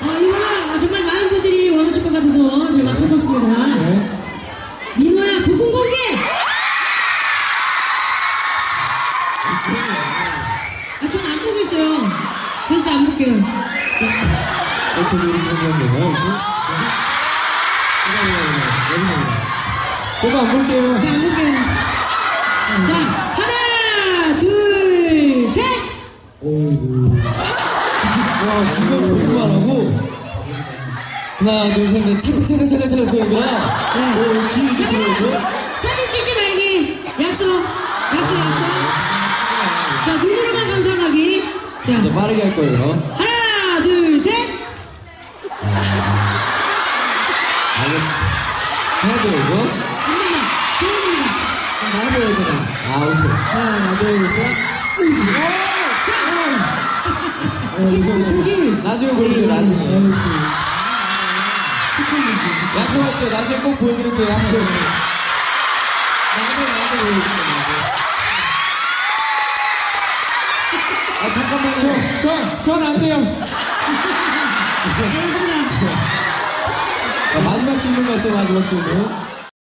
아, 이거는 아, 정말 많은 분들이 원하실 것 같아서 제가 뽑았습니다. 네. 민호야, 부분 공개! 아, 전 안 보고 있어요. 그래서 안 볼게요. 어떻게 하는 거예요? 제가 안 볼게요. 자, 안 볼게요. 자, 하나, 둘, 셋! 어이구. 와, 지금 보기만 하고. 하나, 둘, 셋, 넷. 차가, 차가, 차가, 소리가. 네. 어, 귀 이렇게 들어오죠? 사진 찍지 말기. 약속. 약속, 약속. 자, 눈으로만 감상하기. 진짜 자, 빠르게 할 거예요. 하나, 둘, 셋! 아. 해야 돼요, 이거? 한 번만. 나도 해잖아. 아, 오케이. 하나, 둘, 셋. 어, 나중에 보여드릴게요, 나중에. 약속할게요, 나중에 꼭 보여드릴게요, 약속. 나도, 나도 보여드릴게요, 아, 잠깐만요. 저, 전안 돼요. 아, 마지막 질문 갔어요, 마지막 질문.